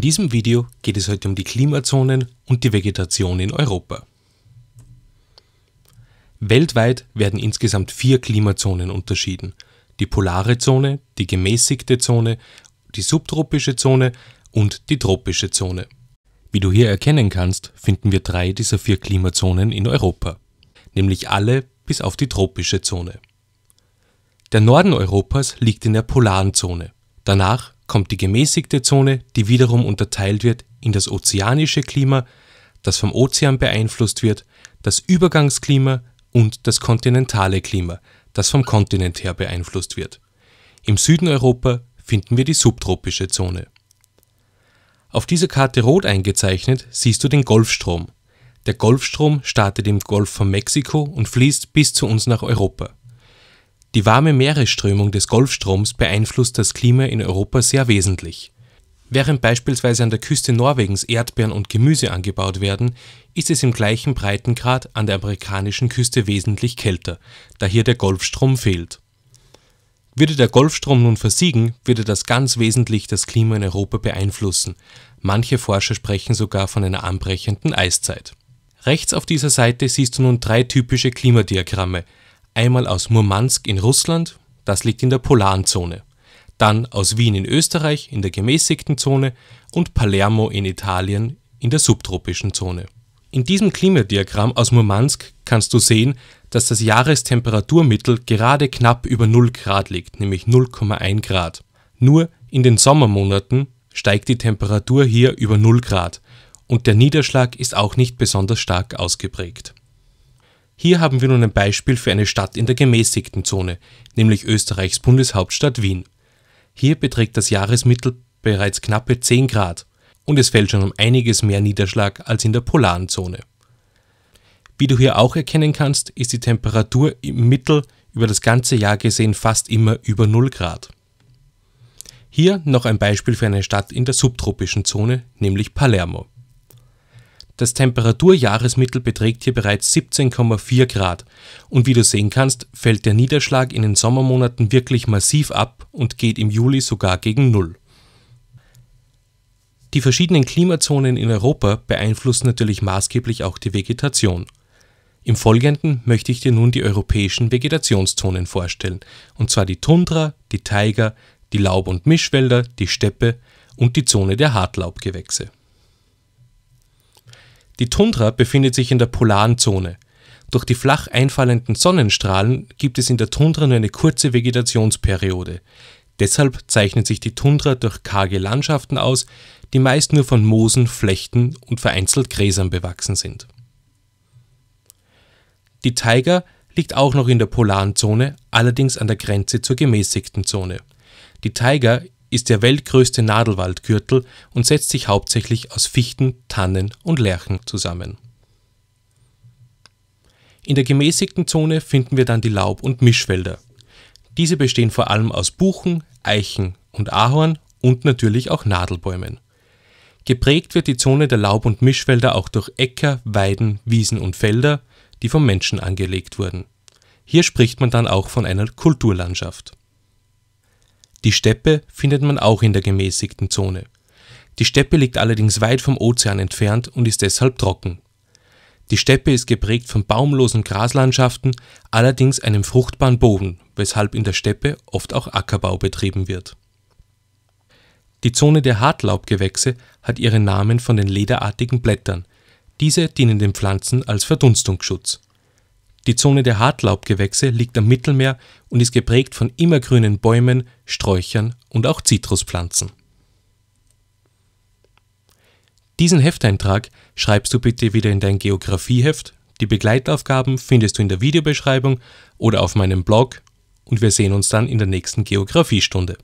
In diesem Video geht es heute um die Klimazonen und die Vegetation in Europa. Weltweit werden insgesamt vier Klimazonen unterschieden. Die polare Zone, die gemäßigte Zone, die subtropische Zone und die tropische Zone. Wie du hier erkennen kannst, finden wir drei dieser vier Klimazonen in Europa, nämlich alle bis auf die tropische Zone. Der Norden Europas liegt in der polaren Zone. Danach kommt die gemäßigte Zone, die wiederum unterteilt wird in das ozeanische Klima, das vom Ozean beeinflusst wird, das Übergangsklima und das kontinentale Klima, das vom Kontinent her beeinflusst wird. Im Süden Europa finden wir die subtropische Zone. Auf dieser Karte rot eingezeichnet siehst du den Golfstrom. Der Golfstrom startet im Golf von Mexiko und fließt bis zu uns nach Europa. Die warme Meeresströmung des Golfstroms beeinflusst das Klima in Europa sehr wesentlich. Während beispielsweise an der Küste Norwegens Erdbeeren und Gemüse angebaut werden, ist es im gleichen Breitengrad an der amerikanischen Küste wesentlich kälter, da hier der Golfstrom fehlt. Würde der Golfstrom nun versiegen, würde das ganz wesentlich das Klima in Europa beeinflussen. Manche Forscher sprechen sogar von einer anbrechenden Eiszeit. Rechts auf dieser Seite siehst du nun drei typische Klimadiagramme, einmal aus Murmansk in Russland, das liegt in der polaren Zone, dann aus Wien in Österreich in der gemäßigten Zone und Palermo in Italien in der subtropischen Zone. In diesem Klimadiagramm aus Murmansk kannst du sehen, dass das Jahrestemperaturmittel gerade knapp über 0 Grad liegt, nämlich 0,1 Grad. Nur in den Sommermonaten steigt die Temperatur hier über 0 Grad und der Niederschlag ist auch nicht besonders stark ausgeprägt. Hier haben wir nun ein Beispiel für eine Stadt in der gemäßigten Zone, nämlich Österreichs Bundeshauptstadt Wien. Hier beträgt das Jahresmittel bereits knappe 10 Grad und es fällt schon um einiges mehr Niederschlag als in der polaren Zone. Wie du hier auch erkennen kannst, ist die Temperatur im Mittel über das ganze Jahr gesehen fast immer über 0 Grad. Hier noch ein Beispiel für eine Stadt in der subtropischen Zone, nämlich Palermo. Das Temperaturjahresmittel beträgt hier bereits 17,4 Grad und wie du sehen kannst, fällt der Niederschlag in den Sommermonaten wirklich massiv ab und geht im Juli sogar gegen Null. Die verschiedenen Klimazonen in Europa beeinflussen natürlich maßgeblich auch die Vegetation. Im Folgenden möchte ich dir nun die europäischen Vegetationszonen vorstellen, und zwar die Tundra, die Taiga, die Laub- und Mischwälder, die Steppe und die Zone der Hartlaubgewächse. Die Tundra befindet sich in der polaren Zone. Durch die flach einfallenden Sonnenstrahlen gibt es in der Tundra nur eine kurze Vegetationsperiode. Deshalb zeichnet sich die Tundra durch karge Landschaften aus, die meist nur von Moosen, Flechten und vereinzelt Gräsern bewachsen sind. Die Taiga liegt auch noch in der polaren Zone, allerdings an der Grenze zur gemäßigten Zone. Die Taiga ist der weltgrößte Nadelwaldgürtel und setzt sich hauptsächlich aus Fichten, Tannen und Lärchen zusammen. In der gemäßigten Zone finden wir dann die Laub- und Mischwälder. Diese bestehen vor allem aus Buchen, Eichen und Ahorn und natürlich auch Nadelbäumen. Geprägt wird die Zone der Laub- und Mischwälder auch durch Äcker, Weiden, Wiesen und Felder, die vom Menschen angelegt wurden. Hier spricht man dann auch von einer Kulturlandschaft. Die Steppe findet man auch in der gemäßigten Zone. Die Steppe liegt allerdings weit vom Ozean entfernt und ist deshalb trocken. Die Steppe ist geprägt von baumlosen Graslandschaften, allerdings einem fruchtbaren Boden, weshalb in der Steppe oft auch Ackerbau betrieben wird. Die Zone der Hartlaubgewächse hat ihren Namen von den lederartigen Blättern. Diese dienen den Pflanzen als Verdunstungsschutz. Die Zone der Hartlaubgewächse liegt am Mittelmeer und ist geprägt von immergrünen Bäumen, Sträuchern und auch Zitruspflanzen. Diesen Hefteintrag schreibst du bitte wieder in dein Geografieheft. Die Begleitaufgaben findest du in der Videobeschreibung oder auf meinem Blog und wir sehen uns dann in der nächsten Geografiestunde.